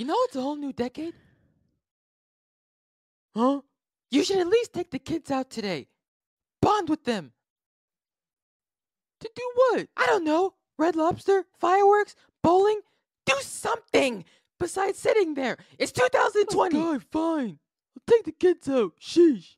You know it's a whole new decade? Huh? You should at least take the kids out today. Bond with them. To do what? I don't know. Red Lobster, fireworks, bowling. Do something besides sitting there. It's 2020. Okay, fine. I'll take the kids out. Sheesh.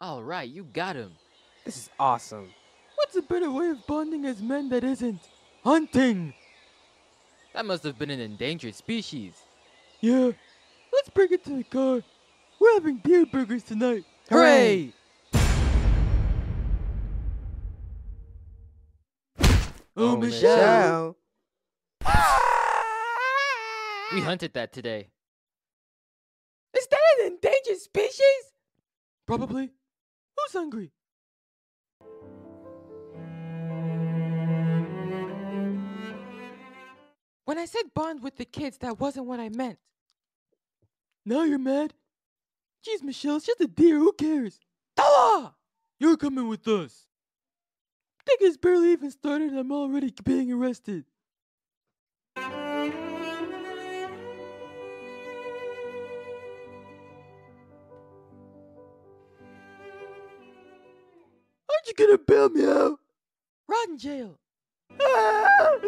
All right, you got him. This is awesome. What's a better way of bonding as men that isn't hunting? That must have been an endangered species. Yeah. Let's bring it to the car. We're having beer burgers tonight. Hooray! Oh, oh Michelle. We hunted that today. Is that an endangered species? Probably. Who's hungry? When I said bond with the kids, that wasn't what I meant. Now you're mad? Jeez, Michelle, it's just a deer. Who cares? Tala! You're coming with us. Think it's barely even started and I'm already being arrested. You gonna bail me out? Rot in jail. Ah!